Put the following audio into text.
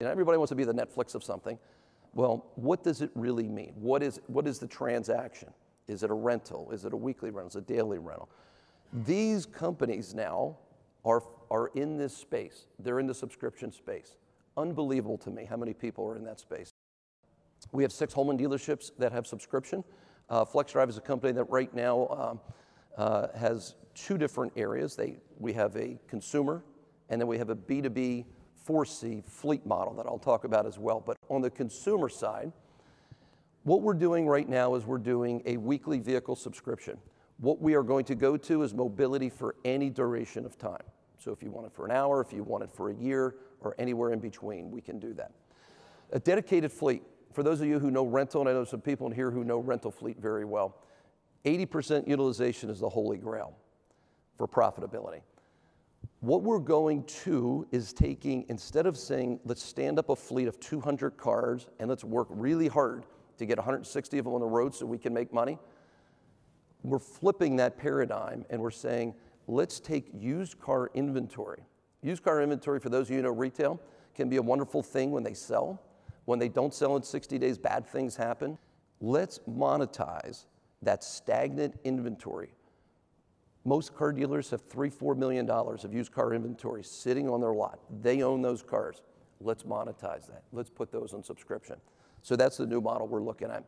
And everybody wants to be the Netflix of something. Well, what does it really mean? What is, what is the transaction? Is it a rental? Is it a weekly rental? Is it a daily rental? These companies now are, are in this space. They're in the subscription space. Unbelievable to me how many people are in that space. We have six Holman dealerships that have subscription. Uh, FlexDrive is a company that right now um, uh, has two different areas. They, we have a consumer, and then we have a B2B 4C fleet model that I'll talk about as well. But on the consumer side, what we're doing right now is we're doing a weekly vehicle subscription. What we are going to go to is mobility for any duration of time. So if you want it for an hour, if you want it for a year, or anywhere in between, we can do that. A dedicated fleet. For those of you who know rental, and I know some people in here who know rental fleet very well, 80% utilization is the holy grail for profitability. What we're going to is taking, instead of saying, let's stand up a fleet of 200 cars and let's work really hard to get 160 of them on the road so we can make money, we're flipping that paradigm and we're saying, let's take used car inventory. Used car inventory, for those of you who know retail, can be a wonderful thing when they sell. When they don't sell in 60 days, bad things happen. Let's monetize that stagnant inventory. Most car dealers have three, four million dollars of used car inventory sitting on their lot. They own those cars. Let's monetize that. Let's put those on subscription. So that's the new model we're looking at.